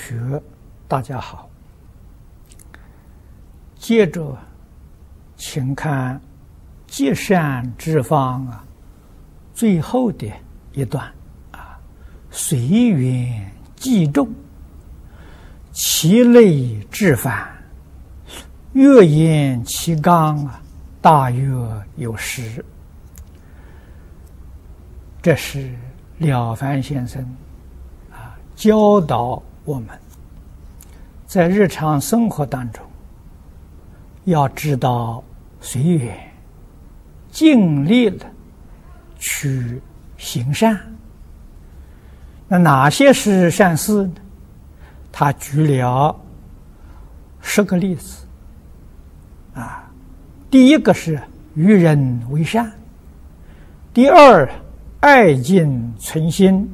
学，大家好。接着，请看《积善之方》啊，最后的一段啊，随缘即众，其类至反，月言其刚啊，大约有时。这是了凡先生啊。教导我们，在日常生活当中，要知道随缘，尽力的去行善。那哪些是善事呢？他举了十个例子。啊，第一个是与人为善；第二，爱敬存心；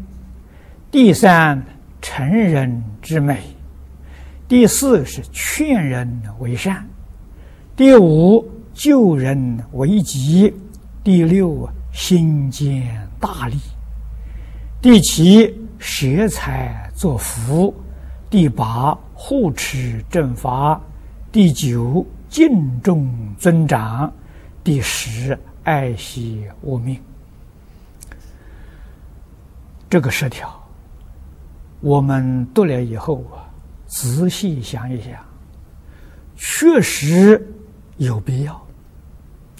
第三。成人之美，第四是劝人为善，第五救人为急，第六心坚大力，第七舍财作福，第八护持正法，第九敬重尊长，第十爱惜物命。这个十条。我们读了以后啊，仔细想一想，确实有必要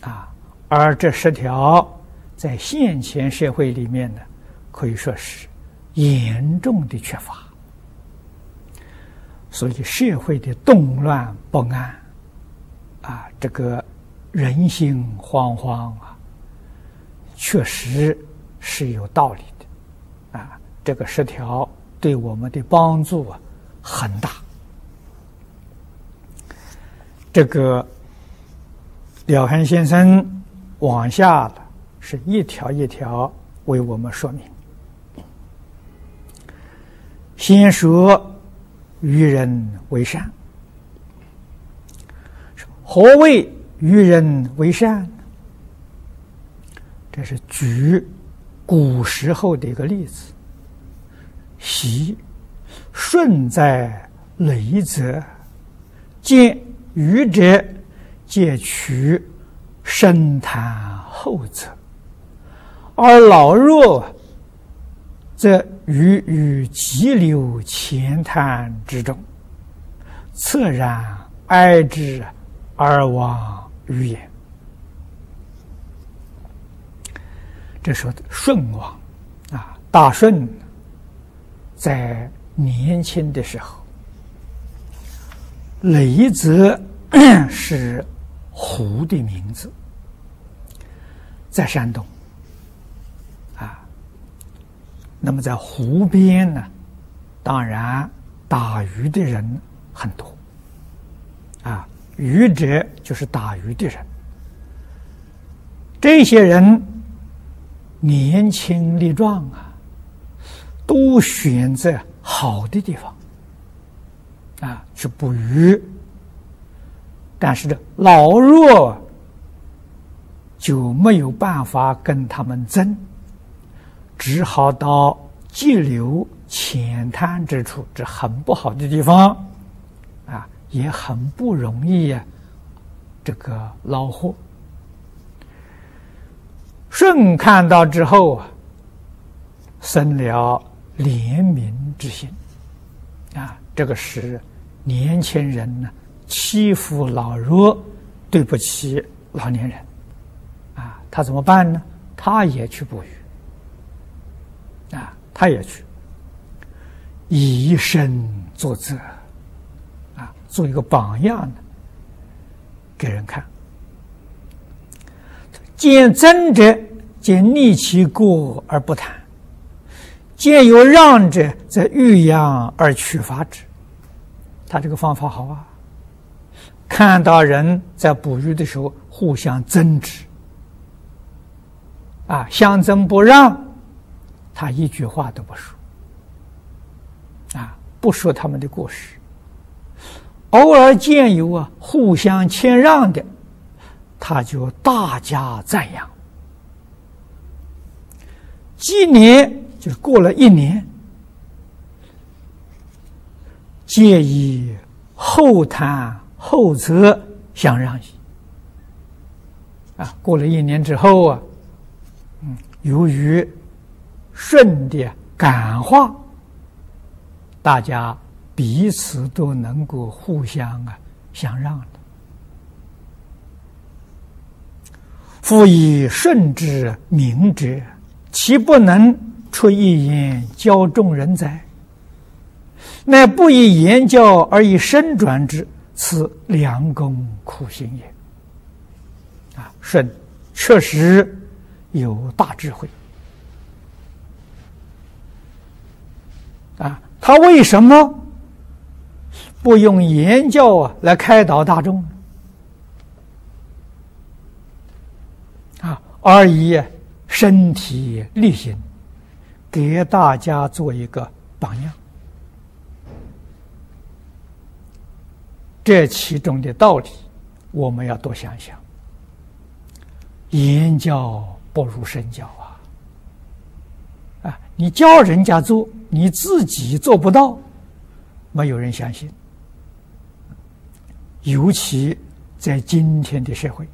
啊。而这十条在现前社会里面呢，可以说是严重的缺乏，所以社会的动乱不安啊，这个人心惶惶啊，确实是有道理的啊。这个十条。对我们的帮助啊很大。这个了凡先生往下是一条一条为我们说明。先说与人为善，何谓与人为善？这是举古时候的一个例子。习顺在雷泽，见愚者，皆取深谈后者；而老弱则于于急流浅滩之中，恻然哀之而亡于也。这说的舜王啊，大舜。在年轻的时候，雷泽 是湖的名字，在山东啊。那么在湖边呢，当然打鱼的人很多啊。渔者就是打鱼的人，这些人年轻力壮啊。都选择好的地方啊去捕鱼，但是这老弱就没有办法跟他们争，只好到急流浅滩之处，这很不好的地方啊，也很不容易呀，这个捞获。舜看到之后啊，生了。怜悯之心，啊，这个是年轻人呢欺负老弱，对不起老年人，啊，他怎么办呢？他也去捕鱼，啊，他也去，以身作则，啊，做一个榜样呢，给人看。见真者，见逆其过而不谈。见有让者，则欲扬而取法之。他这个方法好啊！看到人在捕鱼的时候互相争执，啊，相争不让，他一句话都不说，啊，不说他们的故事。偶尔见有啊互相谦让的，他就大加赞扬。今年。就过了一年，借以后谈后则相让矣。啊，过了一年之后啊，嗯，由于舜的感化，大家彼此都能够互相啊相让的。夫以顺之明者，其不能出一言教众人哉？乃不以言教而以身转之，此良功苦行也。啊，舜确实有大智慧。啊，他为什么不用言教啊来开导大众？啊，而以身体力行，给大家做一个榜样。这其中的道理，我们要多想想。言教不如身教啊！啊，你教人家做，你自己做不到，没有人相信。尤其在今天的社会，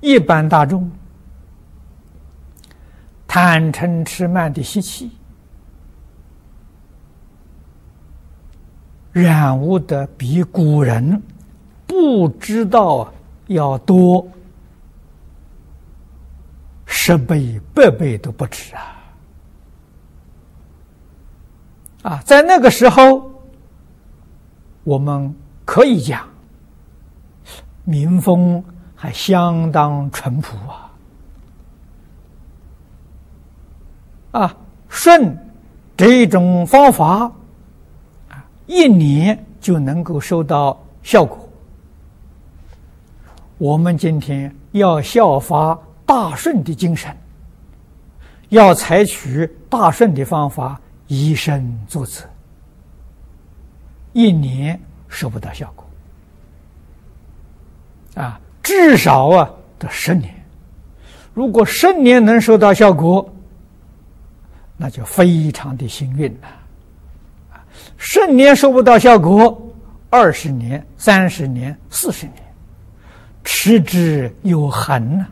一般大众贪嗔痴慢的习气，染污的比古人不知道。要多十倍、百倍都不止啊！啊，在那个时候，我们可以讲民风还相当淳朴啊！啊，顺这种方法啊，一年就能够收到效果。我们今天要效法大顺的精神，要采取大顺的方法，以身作则，一年收不到效果，啊，至少啊得十年。如果十年能收到效果，那就非常的幸运了。啊，十年收不到效果，二十年、三十年、四十年。持之有恒呢，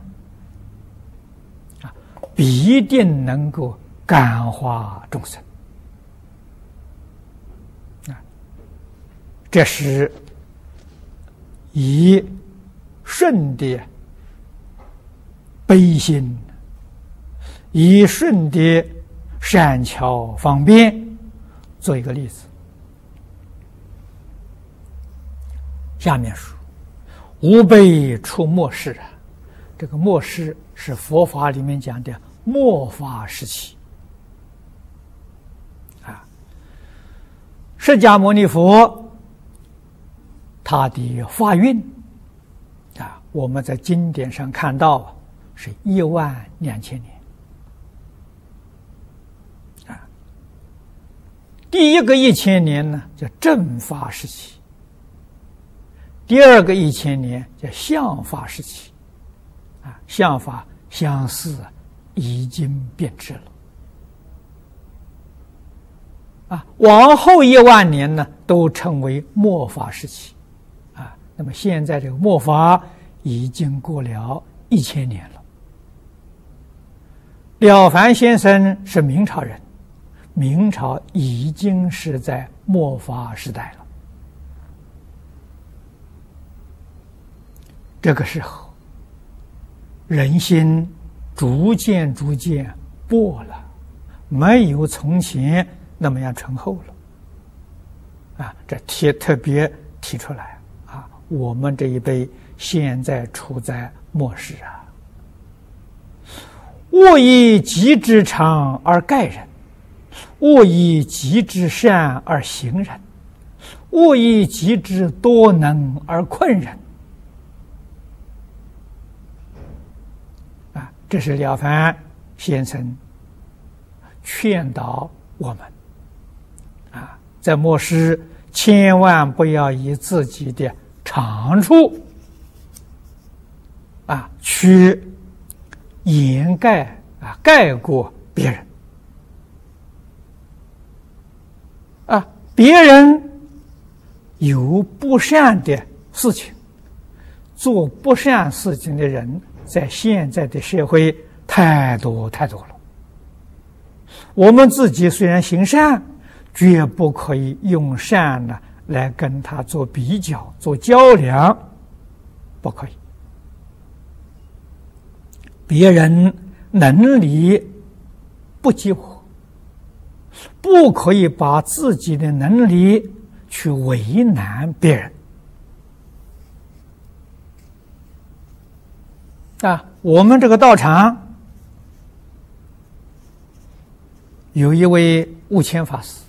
啊，必定能够感化众生啊。这是以顺的悲心，以顺的善巧方便做一个例子。下面说。吾辈出末世啊！这个末世是佛法里面讲的末法时期啊。释迦牟尼佛他的发运啊，我们在经典上看到是一万两千年啊。第一个一千年呢，叫正法时期。第二个一千年叫相法时期，啊，相法相似已经变质了，啊，往后一万年呢都称为末法时期，啊，那么现在这个末法已经过了一千年了。了凡先生是明朝人，明朝已经是在末法时代了。这个时候，人心逐渐逐渐薄了，没有从前那么样醇厚了。啊，这提特别提出来啊，我们这一辈现在处在末世啊。勿以己之长而盖人，勿以己之善而行人，勿以己之多能而困人。啊这是了凡先生劝导我们啊，在末世千万不要以自己的长处啊去掩盖啊盖过别人别人有不善的事情，做不善事情的人，在现在的社会太多太多了。我们自己虽然行善，绝不可以用善呢来跟他做比较、做较量，不可以。别人能力不及我，不可以把自己的能力去为难别人。啊，我们这个道场有一位悟谦法师，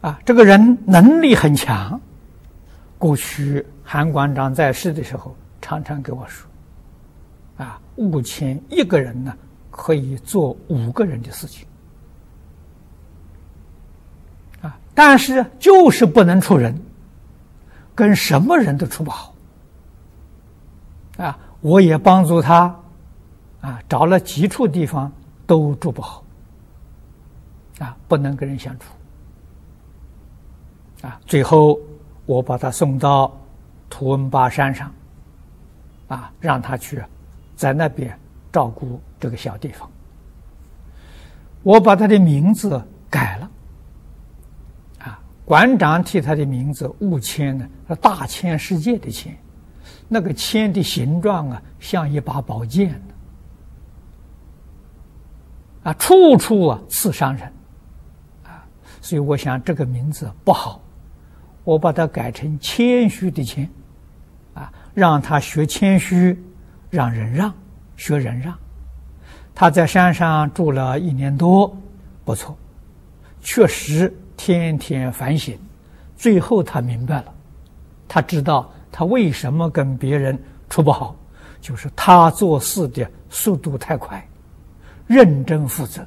啊，这个人能力很强。过去韩馆长在世的时候，常常给我说。啊，悟谦一个人呢，可以做五个人的事情，啊，但是就是不能处人，跟什么人都处不好，啊，我也帮助他，啊，找了几处地方都住不好，啊，不能跟人相处，啊，最后我把他送到图恩巴山上，啊，让他去。在那边照顾这个小地方，我把他的名字改了，啊，馆长替他的名字悟谦呢，是大千世界的谦，那个谦的形状啊，像一把宝剑啊，处处啊刺伤人，啊，所以我想这个名字不好，我把它改成谦虚的谦，啊，让他学谦虚。让人让，学人让。他在山上住了一年多，不错，确实天天反省。最后他明白了，他知道他为什么跟别人处不好，就是他做事的速度太快，认真负责，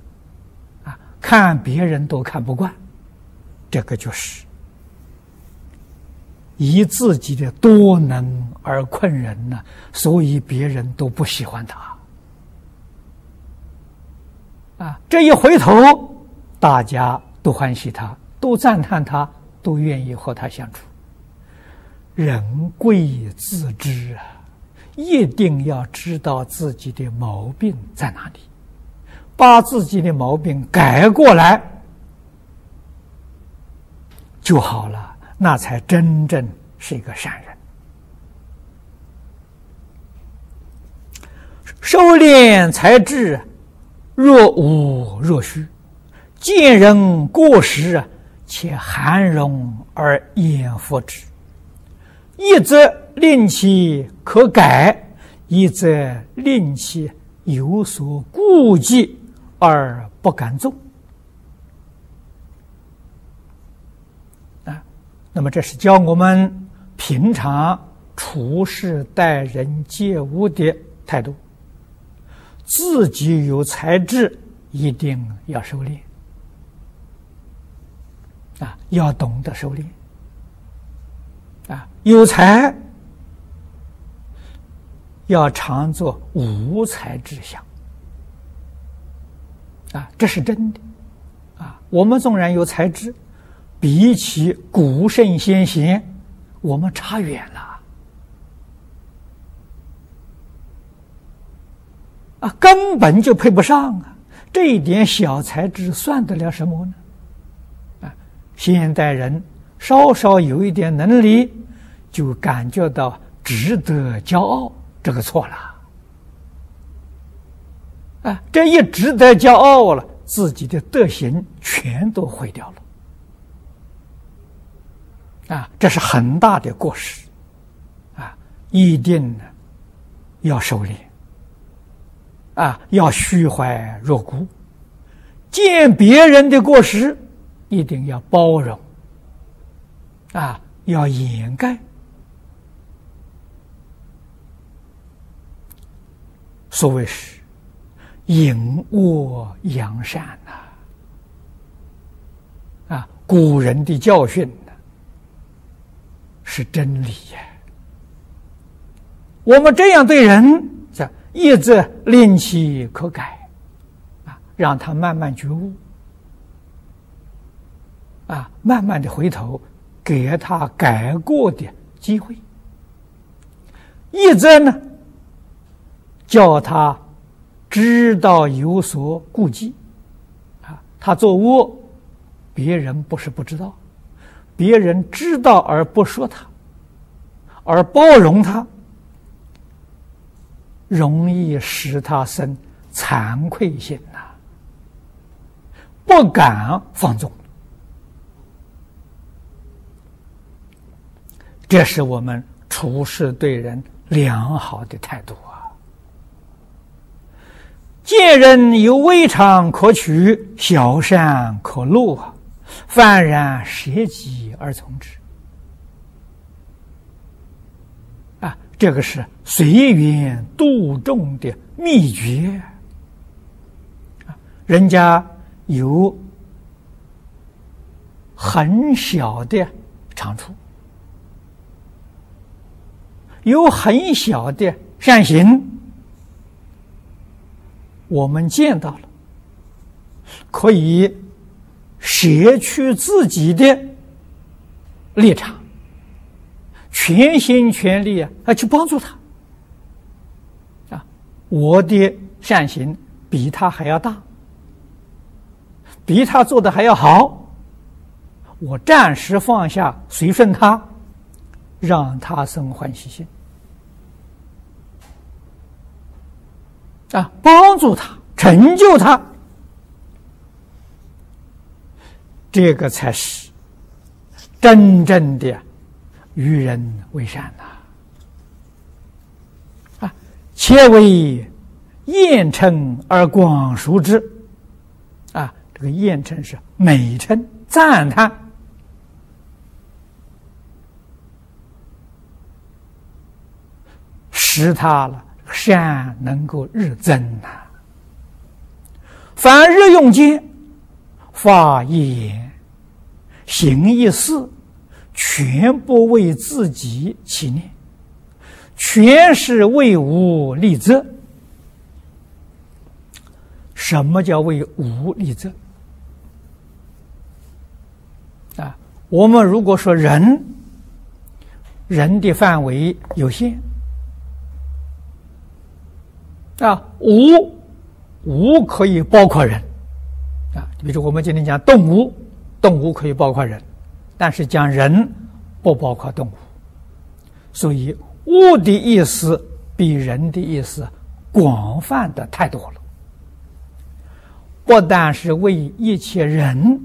啊，看别人都看不惯，这个就是。以自己的多能而困人呢，所以别人都不喜欢他。啊，这一回头，大家都欢喜他，都赞叹他，都愿意和他相处。人贵自知啊，一定要知道自己的毛病在哪里，把自己的毛病改过来就好了。那才真正是一个善人。收敛才智，若无若虚；见人过失，且含容而掩覆之。一则令其可改，一则令其有所顾忌而不敢做。啊那么，这是教我们平常处事待人接物的态度。自己有才智，一定要收敛啊，要懂得收敛啊。有才要常做无才之相啊，这是真的啊。我们纵然有才智。比起古圣先贤，我们差远了啊，根本就配不上啊！这一点小才智算得了什么呢？啊，现代人稍稍有一点能力，就感觉到值得骄傲，这个错了啊！这一值得骄傲了，自己的德行全都毁掉了。啊，这是很大的过失，啊，一定呢要收敛，啊，要虚怀若谷，见别人的过失，一定要包容，啊，要掩盖。所谓是隐恶扬善呐，啊，古人的教训。是真理呀！我们这样对人，一则令其可改，啊，让他慢慢觉悟，啊，慢慢的回头，给他改过的机会；一则呢，叫他知道有所顾忌，啊，他做恶，别人不是不知道，别人知道而不说他，而包容他，容易使他生惭愧心呐，不敢放纵。这是我们处事对人良好的态度啊！见人有微常可取，小善可录啊，幡然舍己而从之啊！这个是随缘度众的秘诀！人家有很小的长处。有很小的善行，我们见到了，可以舍去自己的立场，全心全力啊，啊去帮助他。啊，我的善行比他还要大，比他做的还要好，我暂时放下，随顺他。让他生欢喜心啊，帮助他成就他，这个才是真正的与人为善呐！啊，且为艳称而广熟之啊，这个艳称是美称赞叹。使他了善能够日增呐。凡日用间，发一言，行一事，全不为自己起念，全是为无利则。什么叫为无利则？啊，我们如果说人，人的范围有限。啊，无无可以包括人啊，比如我们今天讲动物，动物可以包括人，但是讲人不包括动物，所以物的意思比人的意思广泛的太多了，不但是为一切人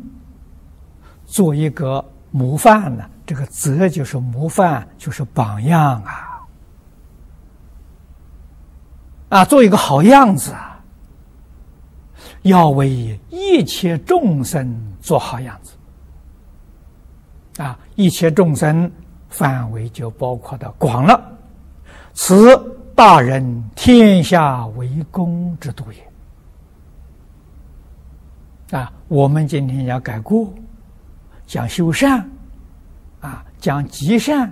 做一个模范呢，这个则就是模范，就是榜样啊。啊，做一个好样子啊！要为一切众生做好样子啊！一切众生范围就包括的广了。此大人天下为公之度也啊！我们今天要改过，讲修善啊，讲积善，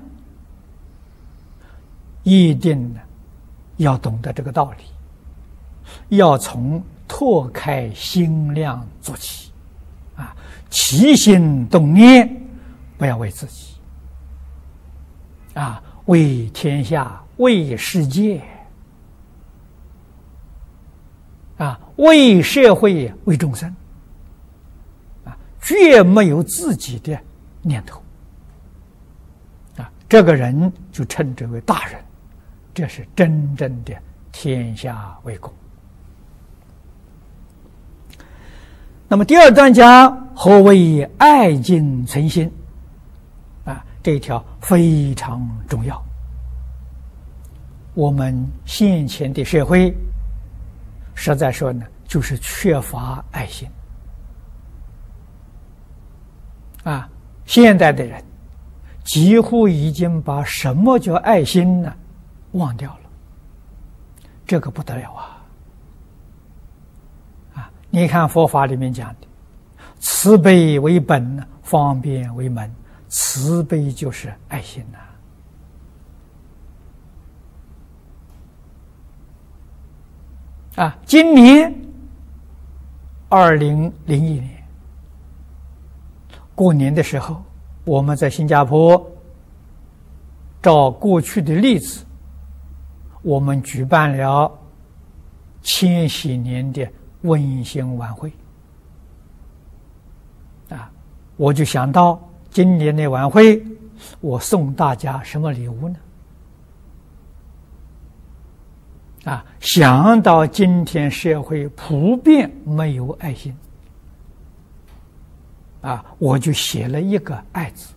一定的。要懂得这个道理，要从拓开心量做起，啊，起心动念不要为自己，啊，为天下，为世界，啊，为社会，为众生，啊，绝没有自己的念头，啊，这个人就称之为大人。这是真正的天下为公。那么第二段讲何为爱敬存心？啊，这一条非常重要。我们现前的社会，实在说呢，就是缺乏爱心。啊，现代的人几乎已经把什么叫爱心呢？忘掉了，这个不得了啊！啊，你看佛法里面讲的，慈悲为本，方便为门，慈悲就是爱心呐。啊，今年二零零一年，过年的时候，我们在新加坡，照过去的例子，我们举办了千禧年的温馨晚会。啊，我就想到今年的晚会，我送大家什么礼物呢？啊，想到今天社会普遍没有爱心，啊，我就写了一个“爱”字，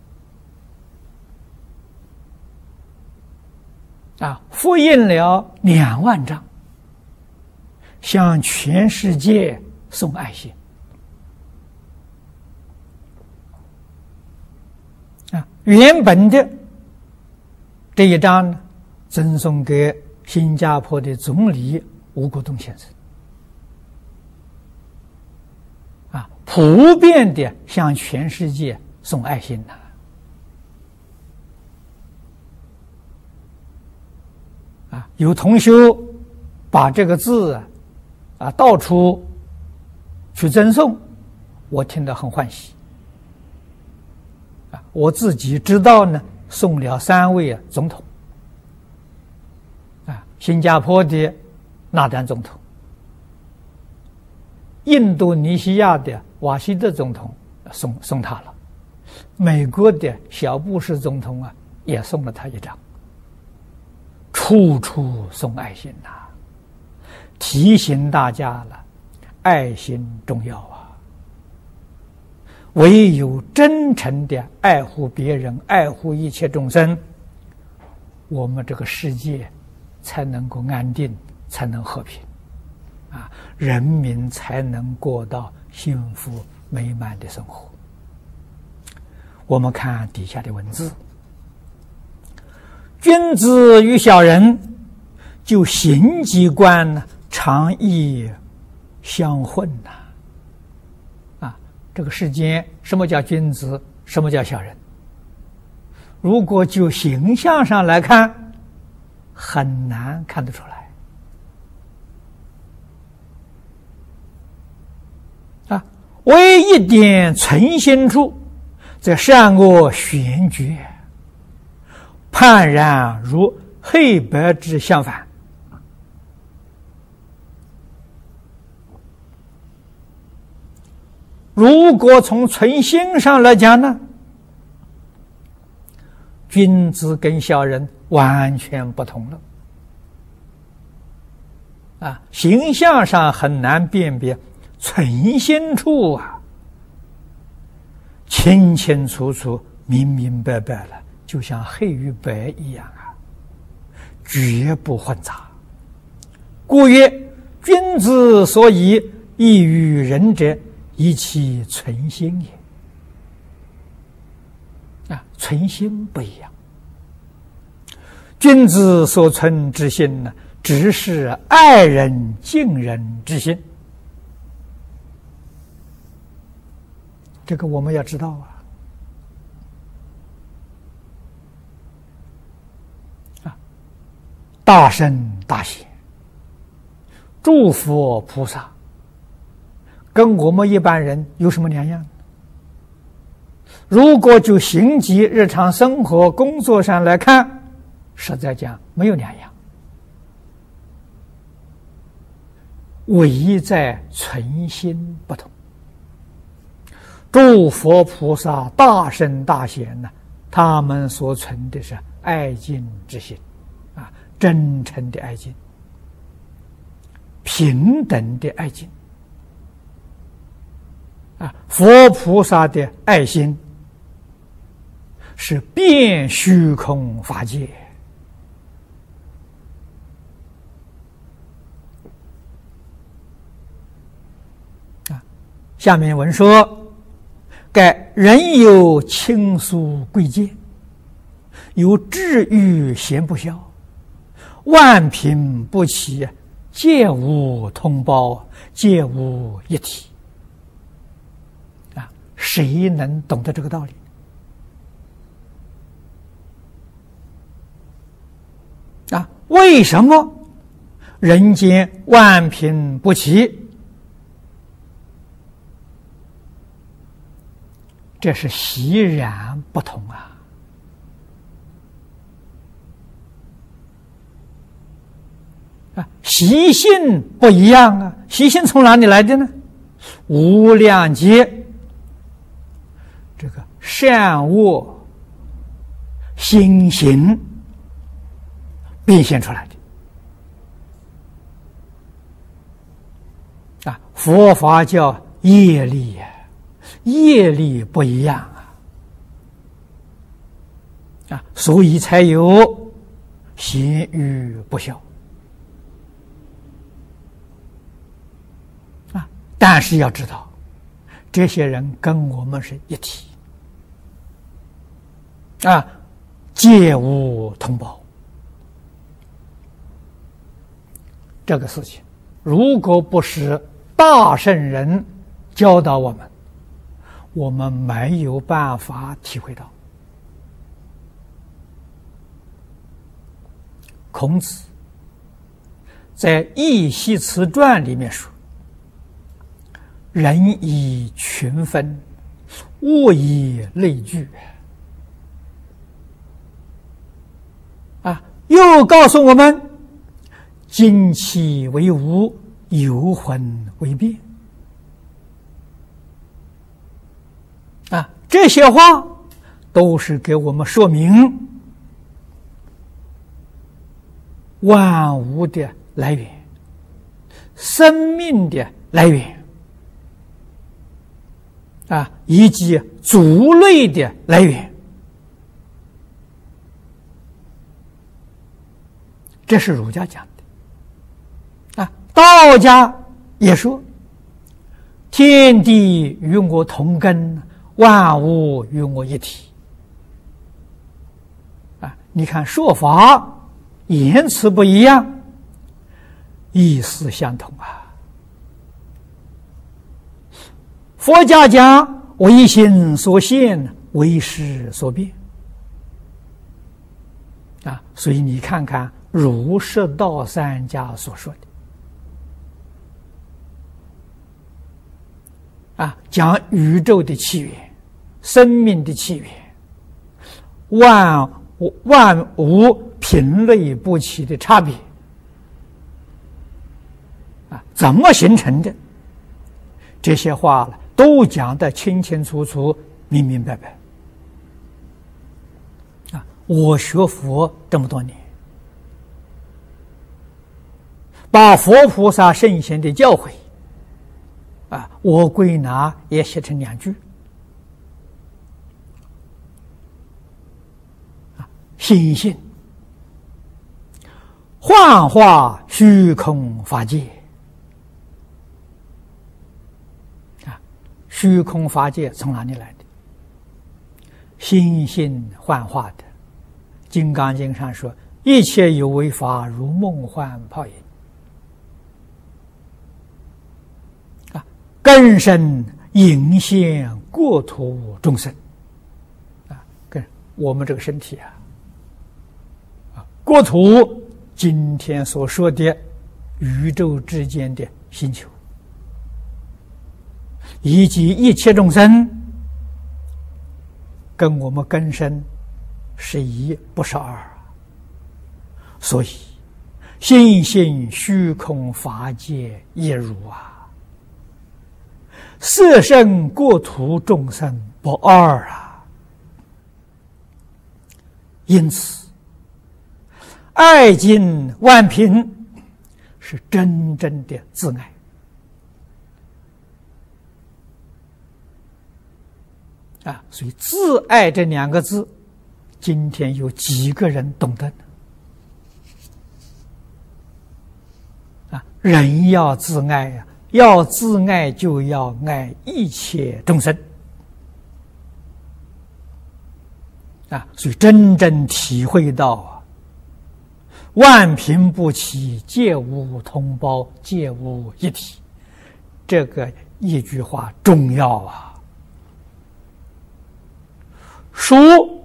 啊，复印了两万张，向全世界送爱心。啊，原本的这一张呢，赠送给。新加坡的总理吴国栋先生，啊，普遍的向全世界送爱心呐，啊，有同修把这个字啊到处去赠送，我听得很欢喜，我自己知道呢，送了三位总统。啊新加坡的纳丹总统，印度尼西亚的瓦西德总统送送他了，美国的小布什总统啊也送了他一张，处处送爱心呐，提醒大家了，爱心重要啊，唯有真诚的爱护别人，爱护一切众生，我们这个世界。才能够安定，才能和平，啊，人民才能过到幸福美满的生活。我们看底下的文字：君子与小人，就行机观，常易相混呐。这个世间什么叫君子，什么叫小人？如果就形象上来看。很难看得出来啊！唯一点存心处，则善恶玄绝，判然如黑白之相反。如果从存心上来讲呢？君子跟小人完全不同了，啊，形象上很难辨别，存心处啊，清清楚楚、明明白白了，就像黑与白一样啊，绝不混杂。故曰：君子所以异于人者，以其存心也。啊，存心不一样。君子所存之心呢，只是爱人敬人之心。这个我们要知道啊。啊，大圣大贤，诸佛菩萨，跟我们一般人有什么两样？如果就行及日常生活、工作上来看，实在讲没有两样，唯一在存心不同。诸佛菩萨、大圣大贤呢，他们所存的是爱敬之心，啊，真诚的爱敬，平等的爱敬，啊，佛菩萨的爱心。是遍虚空法界啊！下面文说：盖人有亲疏贵贱，有智欲贤不肖，万品不齐，皆无同胞，皆无一体。谁能懂得这个道理？啊，为什么人间万品不齐？这是习然不同啊！啊，习性不一样啊！习性从哪里来的呢？无量劫善恶心行变现出来的啊！佛法叫业力呀。业力不一样啊，啊，所以才有咸与不孝啊。但是要知道，这些人跟我们是一体啊，皆无同胞。这个事情，如果不是大圣人教导我们。我们没有办法体会到，孔子在《易系辞传》里面说：“人以群分，物以类聚。”啊，又告诉我们：“精气为无，游魂为变。”啊，这些话都是给我们说明万物的来源、生命的来源啊，以及族类的来源。这是儒家讲的啊，道家也说天地与我同根。万物与我一体啊！你看说法言辞不一样，意思相同啊。佛家讲唯心所现，唯识所变啊，所以你看看儒释道三家所说的啊，讲宇宙的起源。生命的起源，万物万物品类不齐的差别啊，怎么形成的？这些话都讲得清清楚楚、明明白白啊！我学佛这么多年，把佛菩萨圣贤的教诲啊，我归纳也写成两句。心性幻化虚空法界啊，虚空法界从哪里来的？心性幻化的，《金刚经》上说：“一切有为法，如梦幻泡影。”根深影现过土众生啊，跟我们这个身体啊。国土，今天所说的宇宙之间的星球，以及一切众生，跟我们根深是一，不是二。所以，心性虚空法界一如啊，色身过土众生不二啊。因此。爱敬万品，是真正的自爱啊！所以“自爱”这两个字，今天有几个人懂得呢？啊，人要自爱呀，要自爱就要爱一切众生啊！所以真正体会到啊。万贫不齐，皆无同胞，皆无一体。这个一句话重要啊！孰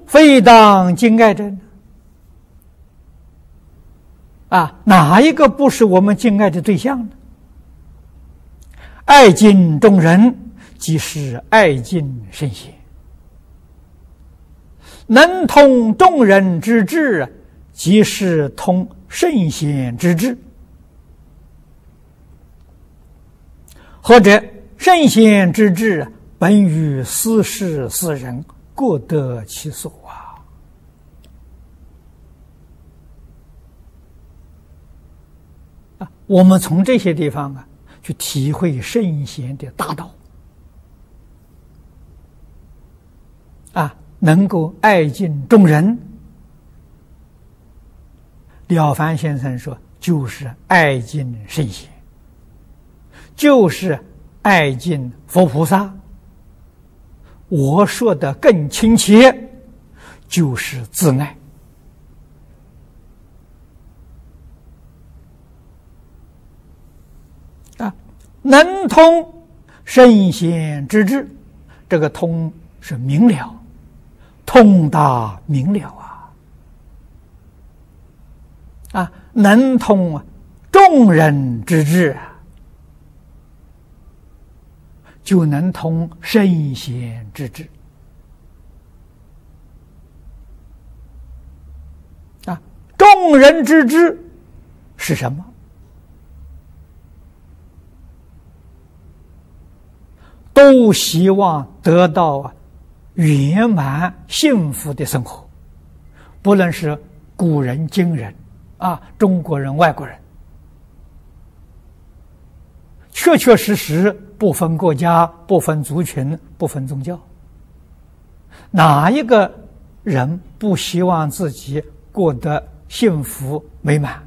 非当敬爱者呢？啊，哪一个不是我们敬爱的对象呢？爱敬众人，即是爱敬圣贤。能通众人之智，即是通圣贤之志。或者圣贤之志，本与斯事斯人各得其所！啊，我们从这些地方啊，去体会圣贤的大道啊，能够爱敬众人。了凡先生说，就是爱敬圣贤。就是爱敬佛菩萨，我说的更亲切，就是自爱啊，能通圣贤之志，这个通是明了，通达明了啊，啊，能通众人之志。就能通圣贤之志啊！众人之志是什么？都希望得到圆满幸福的生活，不论是古人、今人啊，中国人、外国人。确确实实不分国家、不分族群、不分宗教，哪一个人不希望自己过得幸福美满？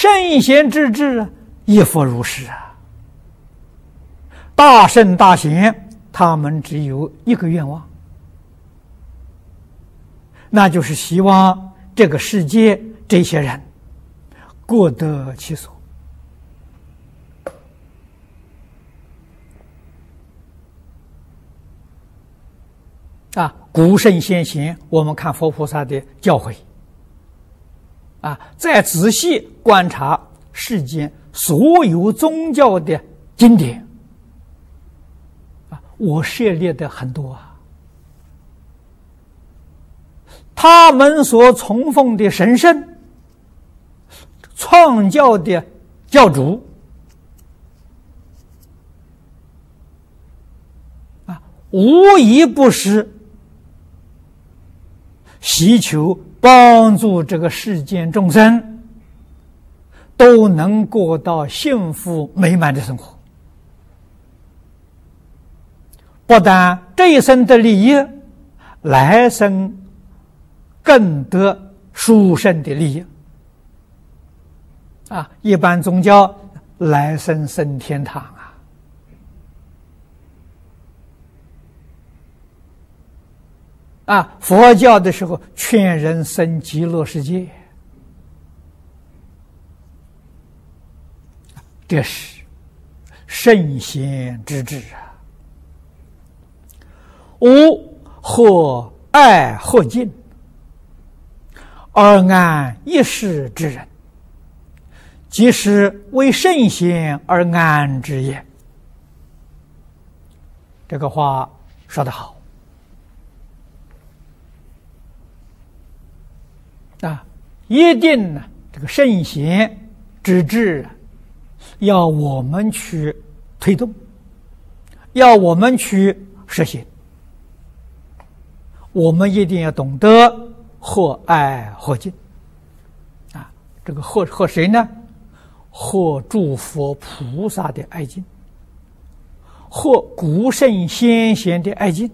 圣贤之治亦复如是啊！大圣大贤，他们只有一个愿望。那就是希望这个世界这些人过得其所啊！古圣先贤，我们看佛菩萨的教诲啊，再仔细观察世间所有宗教的经典，我涉猎的很多啊。他们所崇奉的神圣、创教的教主啊，无一不是祈求帮助这个世间众生都能过到幸福美满的生活，不但这一生的利益，来生。更得殊胜的利益啊！一般宗教来生升天堂啊，佛教的时候劝人生极乐世界，这是圣贤之志啊！五或爱或敬。而安一世之人，即是为圣贤而安之也。这个话说得好啊！一定呢，这个圣贤之志要我们去推动，要我们去实行，我们一定要懂得。或爱或敬，啊，这个或和谁呢？或诸佛菩萨的爱敬，或古圣先贤的爱敬，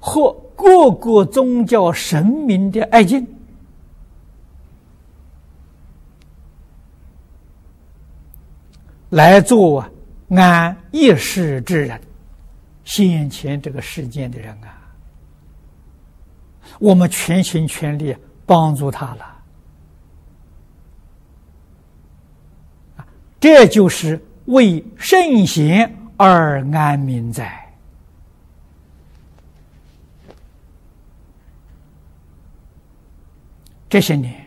或各个宗教神明的爱敬，来做安一世之人，先前这个世间的人啊。我们全心全力帮助他了，这就是为圣贤而安民在。这些年，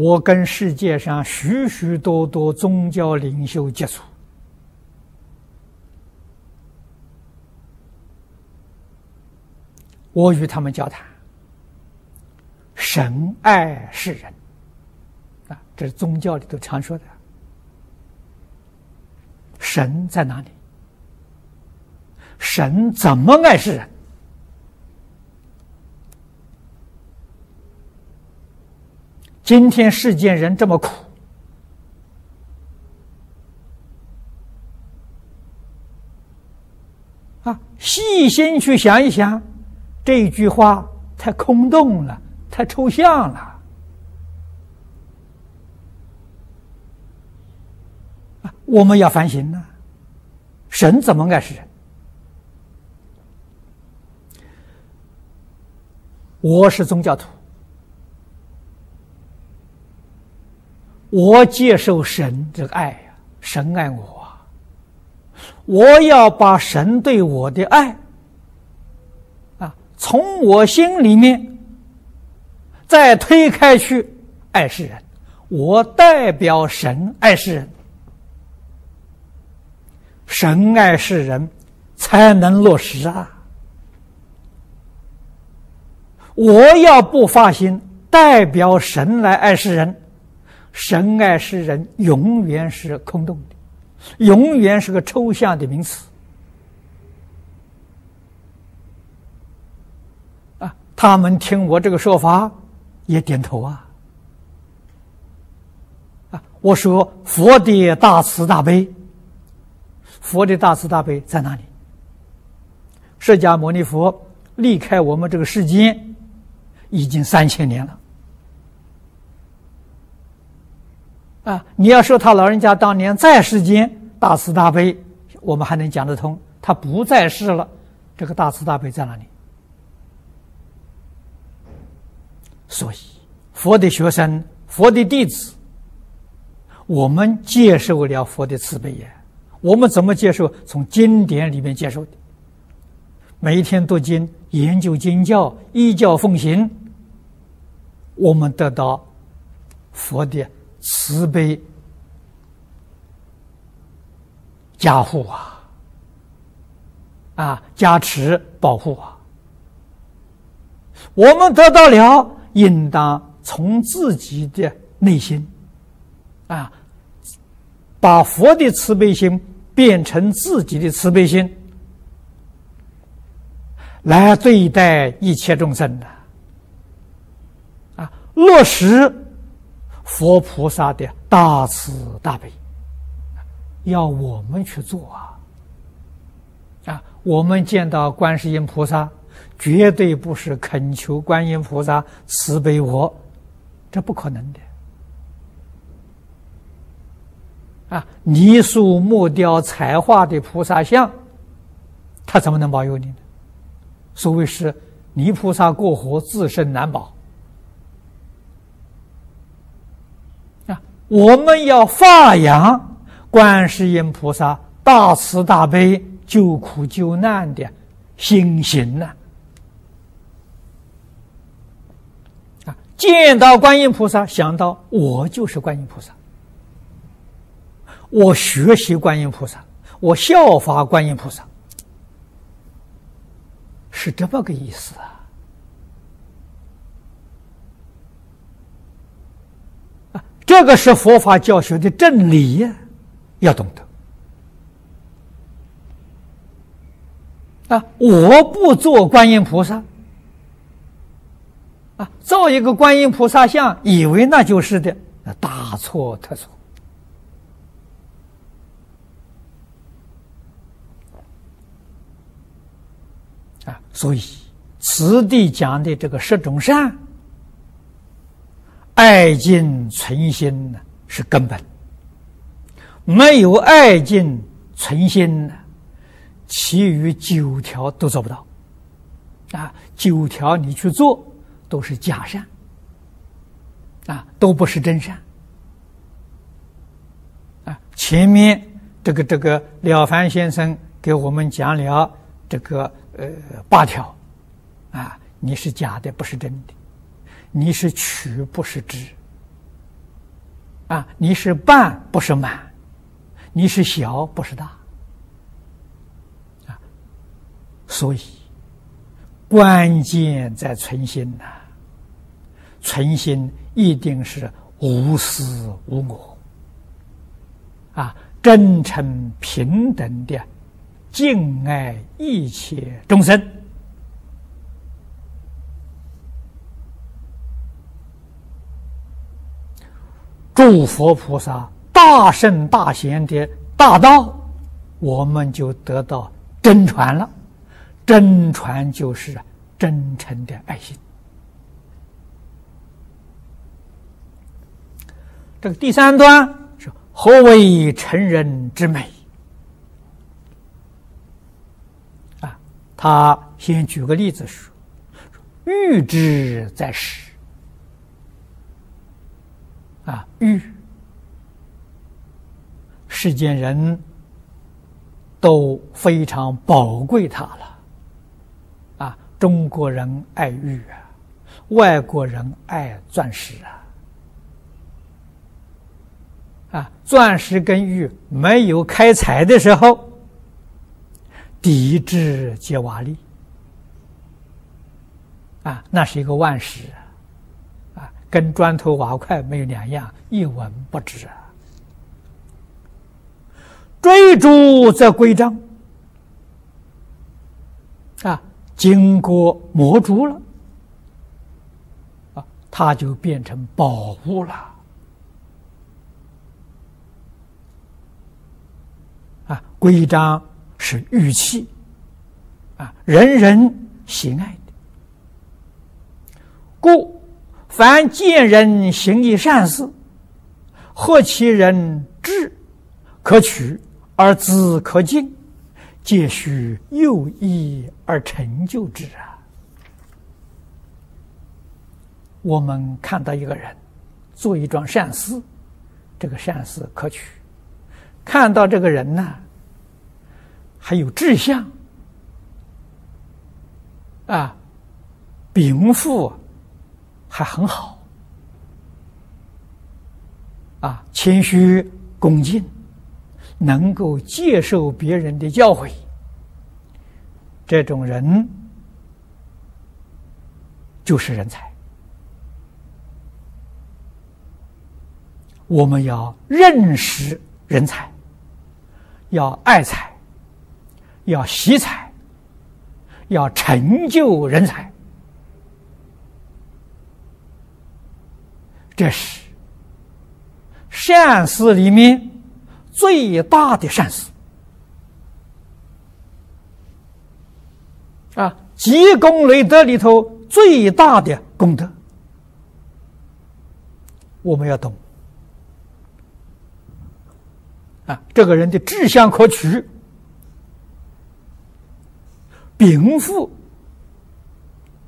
我跟世界上许许多多宗教领袖接触，我与他们交谈，神爱世人，啊，这是宗教里头常说的。神在哪里？神怎么爱世人？今天世间人这么苦啊！细心去想一想，这句话太空洞了，太抽象了！我们要反省呢，神怎么爱世人？我是宗教徒。我接受神这个爱呀，神爱我，我要把神对我的爱啊，从我心里面再推开去爱世人，我代表神爱世人，神爱世人才能落实啊！我要不发心代表神来爱世人。神爱世人，永远是空洞的，永远是个抽象的名词。啊，他们听我这个说法，也点头啊。啊，我说佛的大慈大悲，佛的大慈大悲在哪里？释迦牟尼佛离开我们这个世间，已经三千年了。啊！你要说他老人家当年在世间大慈大悲，我们还能讲得通。他不在世了，这个大慈大悲在哪里？所以，佛的学生、佛的弟子，我们接受了佛的慈悲也。我们怎么接受？从经典里面接受的。每一天读经、研究经教、依教奉行，我们得到佛的。慈悲加护啊，啊加持保护啊，我们得到了，应当从自己的内心啊，把佛的慈悲心变成自己的慈悲心，来对待一切众生的啊，落实。佛菩萨的大慈大悲，要我们去做啊！啊，我们见到观世音菩萨，绝对不是恳求观音菩萨慈悲我，这不可能的。啊，泥塑木雕彩画的菩萨像，他怎么能保佑你呢？所谓是泥菩萨过河，自身难保。我们要发扬观世音菩萨大慈大悲、救苦救难的心行呢？啊，见到观音菩萨，想到我就是观音菩萨，我学习观音菩萨，我效法观音菩萨，是这么个意思啊。这个是佛法教学的真理呀，要懂得啊！我不做观音菩萨啊，造一个观音菩萨像，以为那就是的，大错特错啊！所以此地讲的这个十种善。爱敬存心呢是根本，没有爱敬存心呢，其余九条都做不到。啊，九条你去做都是假善，啊，都不是真善。啊，前面这个这个了凡先生给我们讲了这个呃八条，啊，你是假的，不是真的。你是取不是知，啊，你是半不是满，你是小不是大，啊，所以关键在存心呐，存心一定是无私无我，啊，真诚平等的敬爱一切众生。诸佛菩萨大圣大贤的大道，我们就得到真传了。真传就是真诚的爱心。这个第三段是何为成人之美？啊，他先举个例子说：“欲知在时。”啊，玉，世间人都非常宝贵它了。啊，中国人爱玉啊，外国人爱钻石啊。啊，钻石跟玉没有开采的时候，抵制皆瓦砾。啊，那是一个万石。跟砖头瓦块没有两样，一文不值啊！追逐则规章啊，经过磨铸了啊，它就变成宝物了啊！规章是玉器啊，人人喜爱的，故。凡见人行一善事，或其人智可取而资可敬，皆须有意而成就之啊！我们看到一个人做一桩善事，这个善事可取；看到这个人呢，还有志向啊，禀赋。还很好，啊，谦虚恭敬，能够接受别人的教诲，这种人就是人才。我们要认识人才，要爱才，要惜才，要成就人才。这是善事里面最大的善事啊，积功累德里头最大的功德，我们要懂啊。这个人的志向可取，禀赋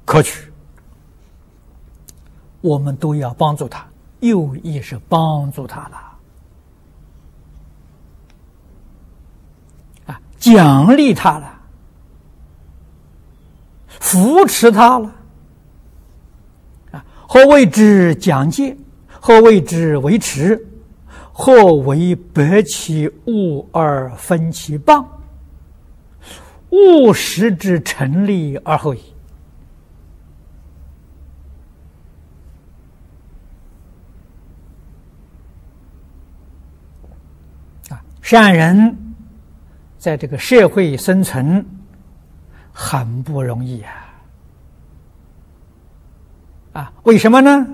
可取。我们都要帮助他，有意是帮助他了，啊，奖励他了，扶持他了，啊，何谓之讲戒？何谓之维持？何为百其物而分其棒？物实之成立而后已。善人在这个社会生存很不容易啊！啊，为什么呢？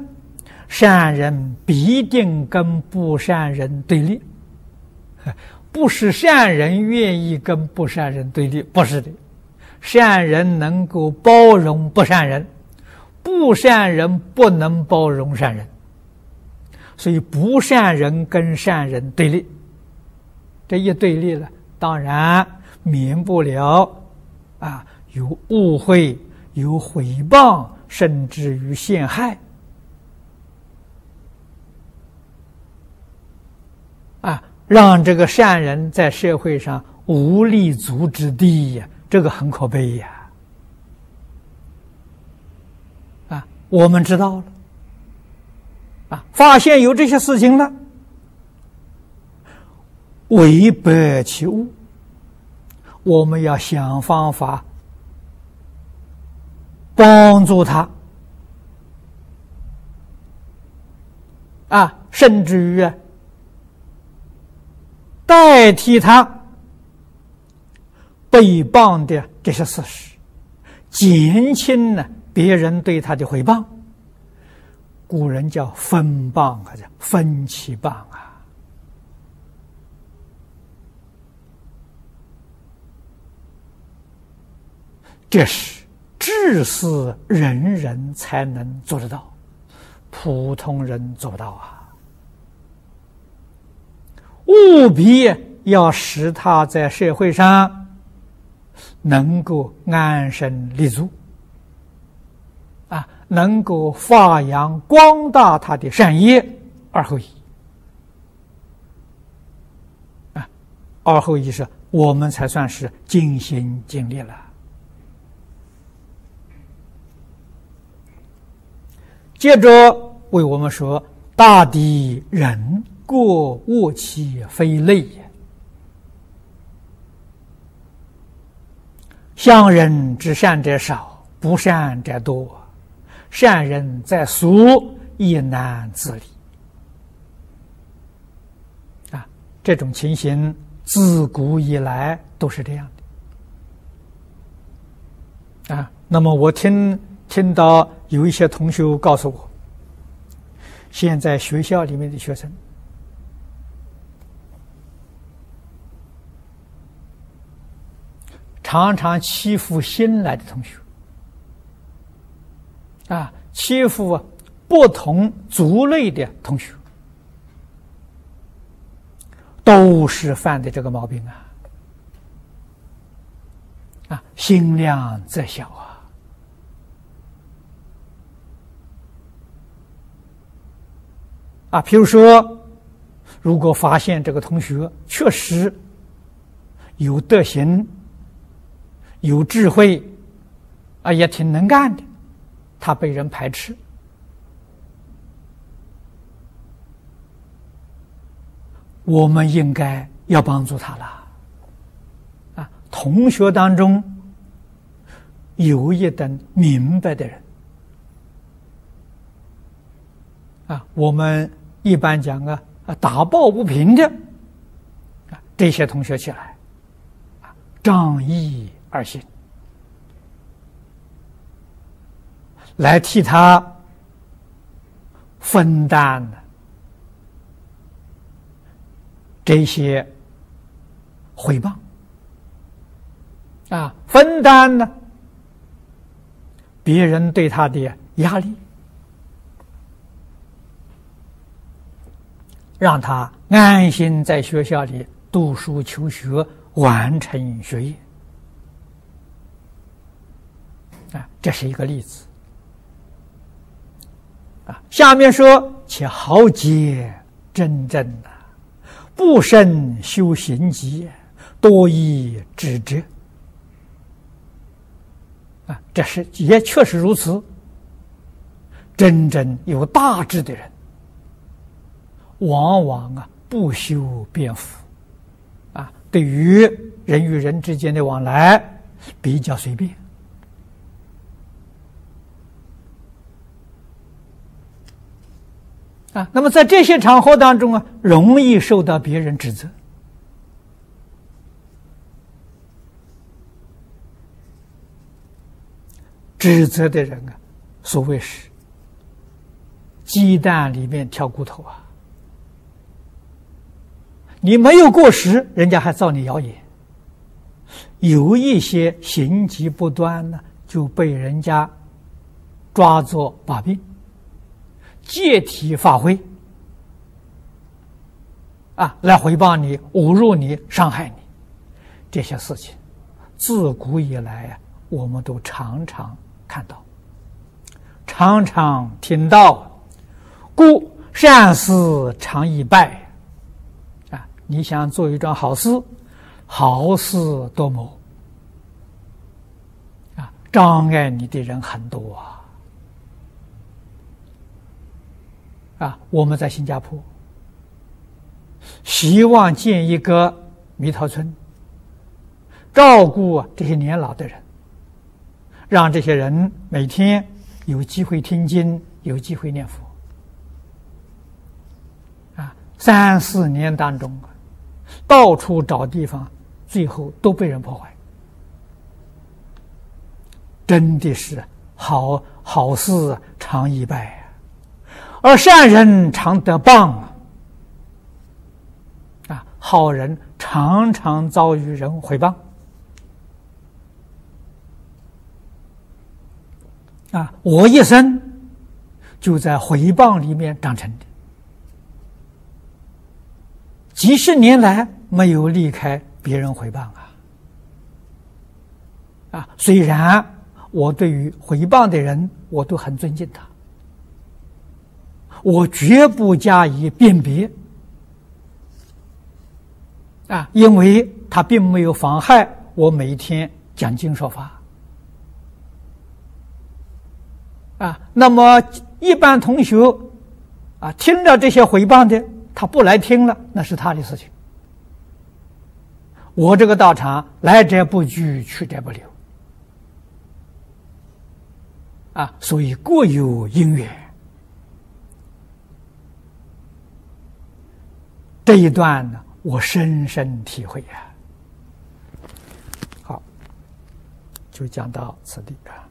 善人必定跟不善人对立，不是善人愿意跟不善人对立，不是的。善人能够包容不善人，不善人不能包容善人，所以不善人跟善人对立。这一对立了，当然免不了啊，有误会，有诽谤，甚至于陷害。啊，让这个善人在社会上无立足之地呀，这个很可悲呀！啊，我们知道了，啊，发现有这些事情了，为百其物，我们要想方法帮助他啊，甚至于，代替他诽谤的这些事实，减轻了别人对他的诽谤。古人叫分谤啊，叫分其谤啊，这是至是人人才能做得到，普通人做不到啊！务必要使他在社会上能够安身立足。啊能够发扬光大他的善业，二后一啊，二后一是我们才算是尽心尽力了。接着为我们说：“大抵人过恶其非类也，向人之善者少，不善者多。”善人在俗，亦难自理。啊，这种情形自古以来都是这样的。啊，那么我听听到有一些同学告诉我，现在学校里面的学生常常欺负新来的同学。啊，欺负不同族类的同学，都是犯的这个毛病啊！啊，心量则小啊！啊，比如说，如果发现这个同学确实有德行、有智慧，啊，也挺能干的。他被人排斥，我们应该要帮助他了。啊，同学当中有一等明白的人，啊，我们一般讲啊，啊，打抱不平的，啊，这些同学起来，啊，仗义而行。来替他分担这些回报啊，分担呢别人对他的压力，让他安心在学校里读书求学，完成学业啊，这是一个例子。啊，下面说且豪杰真正的不胜修行疾，多以知之。啊，这是也确实如此。真正有大志的人，往往啊不修边幅，啊，对于人与人之间的往来比较随便。啊，那么在这些场合当中啊，容易受到别人指责。指责的人啊，所谓是鸡蛋里面挑骨头啊。你没有过时，人家还造你谣言；有一些行迹不端呢，就被人家抓作把柄。借题发挥，啊，来回报你、侮辱你、伤害你，这些事情，自古以来啊，我们都常常看到，常常听到，故善事常以败，你想做一桩好事，好事多磨，啊，障碍你的人很多啊。啊，我们在新加坡希望建一个弥陀村，照顾这些年老的人，让这些人每天有机会听经，有机会念佛。啊，三四年当中，到处找地方，最后都被人破坏，真的是好好事常易败。而善人常得报啊！啊，好人常常遭遇人毁谤啊！我一生就在毁谤里面长成的，几十年来没有离开别人回谤啊！啊，虽然我对于回谤的人，我都很尊敬他。我绝不加以辨别，啊，因为他并没有妨害我每天讲经说法，啊，那么一般同学，啊，听到这些回谤的，他不来听了，那是他的事情。我这个道场来者不拒，去者不留，啊，所以各有因缘。这一段呢，我深深体会呀。好，就讲到此地啊。